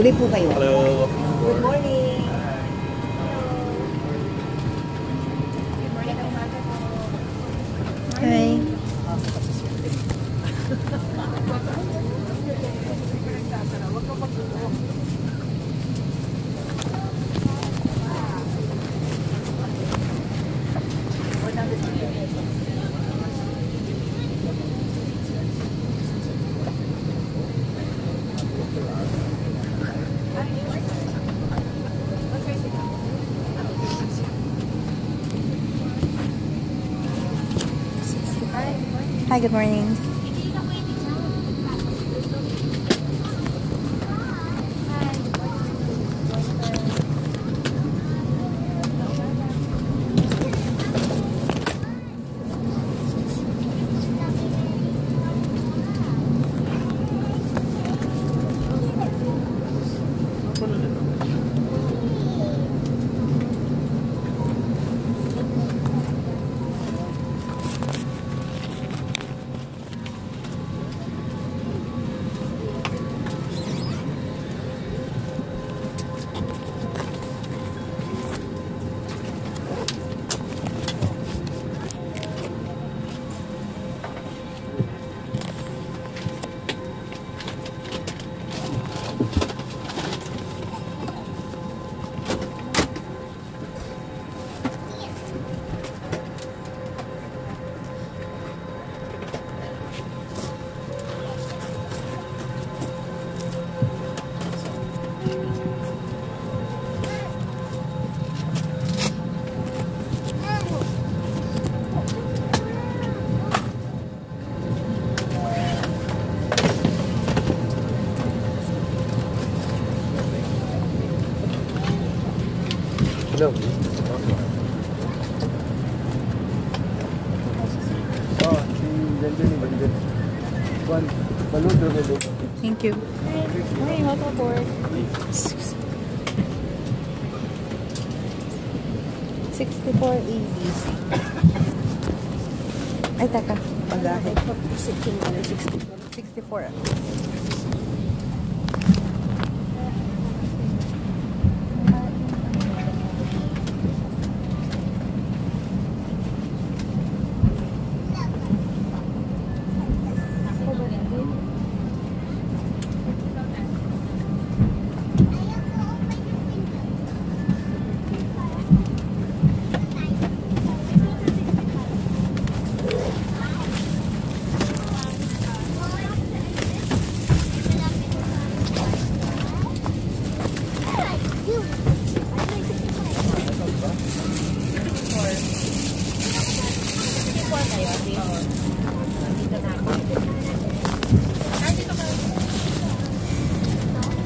Tuloy po kayo. Hello. Hi, good morning. No. Thank you. Hey, hot board. Sixty-four easy. Ay, taka. Pag-ahay. Sixty-four. Sixty-four. kayo. Okay.